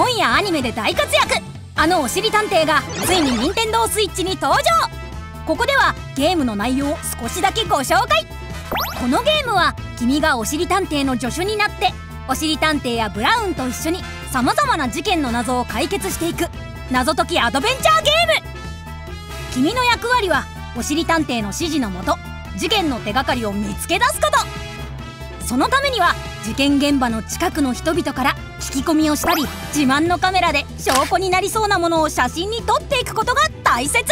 本やアニメで大活躍。あのおしり探偵がついに任天堂スイッチに登場。ここではゲームの内容を少しだけご紹介。このゲームは君がおしり探偵の助手になっておしり探偵やブラウンと一緒にさまざまな事件の謎を解決していく。謎解きアドベンチャーゲーム。君の役割はおしり探偵の指示のもと事件の手がかりを見つけ出すこと。そのためには事件現場の近くの人々から聞き込みをしたり自慢のカメラで証拠になりそうなものを写真に撮っていくことが大切。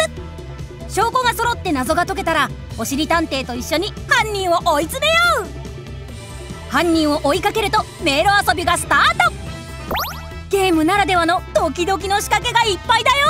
証拠が揃って謎が解けたらおしり探偵と一緒に犯人を追い詰めよう。犯人を追いかけると迷路遊びがスタート。ゲームならではのドキドキの仕掛けがいっぱいだよ。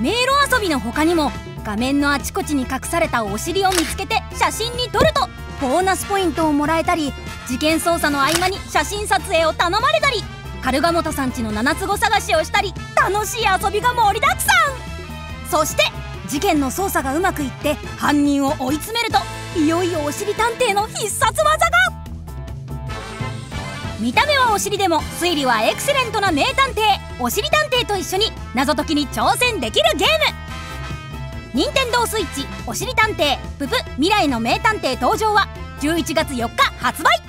迷路遊びの他にも画面のあちこちに隠されたお尻を見つけて写真に撮るとボーナスポイントをもらえたり事件捜査の合間に写真撮影を頼まれたりカルガモトさんちの七つ子探しをしたり楽しい遊びが盛りだくさん。そして事件の捜査がうまくいって犯人を追い詰めるといよいよおしり探偵の必殺技が。見た目はお尻でも推理はエクセレントな名探偵。おしり探偵と一緒に謎解きに挑戦できるゲーム。任天堂スイッチおしりたんていププ未来の名探偵登場は11月4日発売